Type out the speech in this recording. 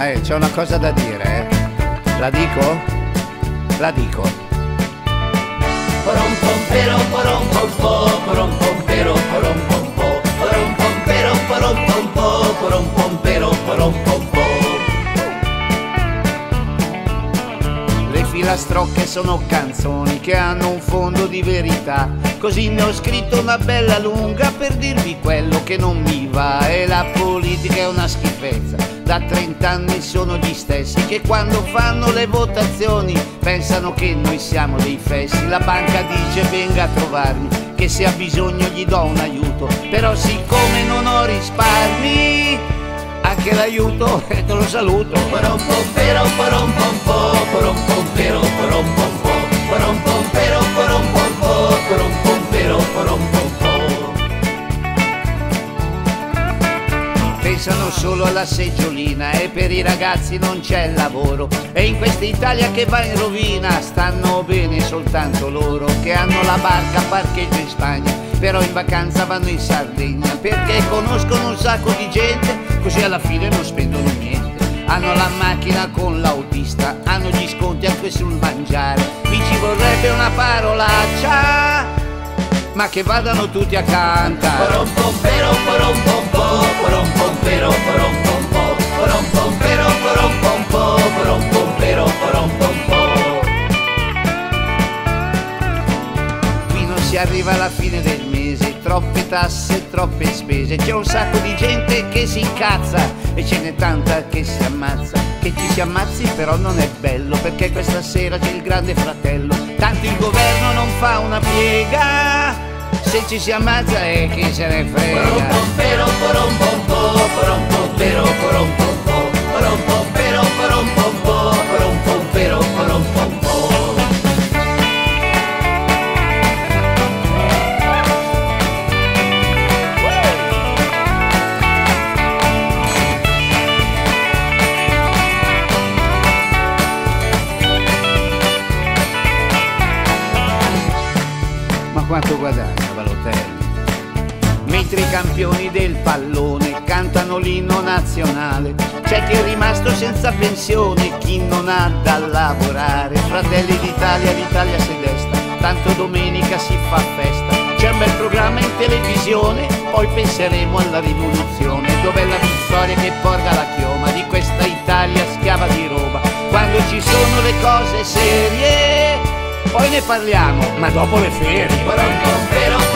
Eh, c'è una cosa da dire, eh. La dico? La dico. Filastrocche sono canzoni che hanno un fondo di verità. Così ne ho scritto una bella lunga per dirvi quello che non mi va. E la politica è una schifezza. Da 30 anni sono gli stessi che quando fanno le votazioni pensano che noi siamo dei fessi. La banca dice venga a trovarmi, che se ha bisogno gli do un aiuto. Però siccome non ho risparmi, anche l'aiuto e te lo saluto. Pensano solo alla seggiolina e per i ragazzi non c'è lavoro. E in questa Italia che va in rovina stanno bene soltanto loro che hanno la barca parcheggio in Spagna, però in vacanza vanno in Sardegna perché conoscono un sacco di gente, così alla fine non spendono niente. Hanno la macchina con l'autista, hanno gli sconti anche sul mangiare. Mi ci vorrebbe una parolaccia, ma che vadano tutti a cantare. Arriva alla fine del mese, troppe tasse, troppe spese. C'è un sacco di gente che si incazza e ce n'è tanta che si ammazza. Che ci si ammazzi però non è bello perché questa sera c'è il grande fratello. Tanto il governo non fa una piega. Se ci si ammazza e chi se ne frega. Quanto guadagna Balotelli? Mentre i campioni del pallone cantano l'inno nazionale, c'è chi è rimasto senza pensione, chi non ha da lavorare. Fratelli d'Italia, l'Italia si desta, tanto domenica si fa festa. C'è un bel programma in televisione, poi penseremo alla rivoluzione, dov'è la vittoria che porta la chioma di questa Italia schiava di roba. Quando ci sono le cose serie, poi ne parliamo, ma dopo le ferie.